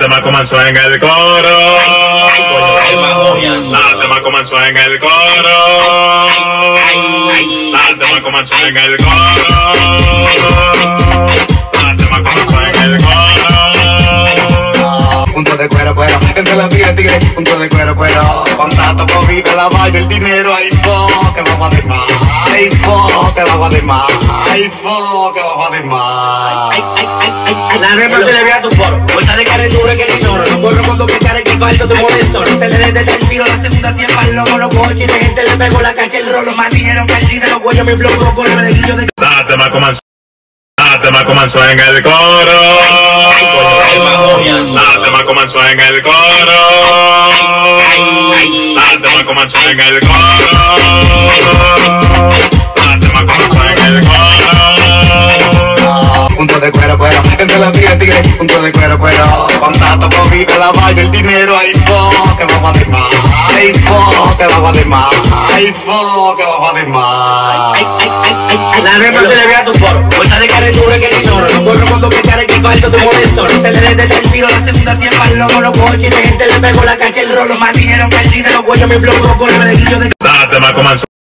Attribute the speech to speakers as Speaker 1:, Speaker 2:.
Speaker 1: tema comenzó en el coro. La tema comenzó en el coro. La tema comenzó en el coro. La tema comenzó en el coro.
Speaker 2: Punto de cuero, cuero, entre la tigre, tigre, punto de cuero, cuero. Contrato, COVID, la vaina, el dinero, ahí fo, que va de más. Ahí fo, que va de más. Ahí fo, que va de más.
Speaker 3: Tiro, la segunda cien palos. Los coches de gente le pegó la cancha el rolo. Más dinero que el dinero, cuello, mi flow, con los guillo de
Speaker 1: La tema comenzó. La tema comenzó en el coro. La tema comenzó en el coro. La tema comenzó en el coro. La tema comenzó en el coro.
Speaker 2: Punto de cuero, cuero, entre la tigre, tigre, punto de cuero, cuero. Contrato, COVID, la vaina, el dinero, ahí que más. Ahí fo, que va de más.
Speaker 3: Ay, ay, ay, ay, ay. La repa se le ve a tu coro. Vuelta de calentura que ni lloro. No corro con tu cara que se mueve solo. Se le detesta el tiro, la segunda cien palos. Los coches de gente le pegó la cancha el rolo. Más dinero que el dinero, cuello, mi flow, con los guillo de
Speaker 1: La tema comenzó.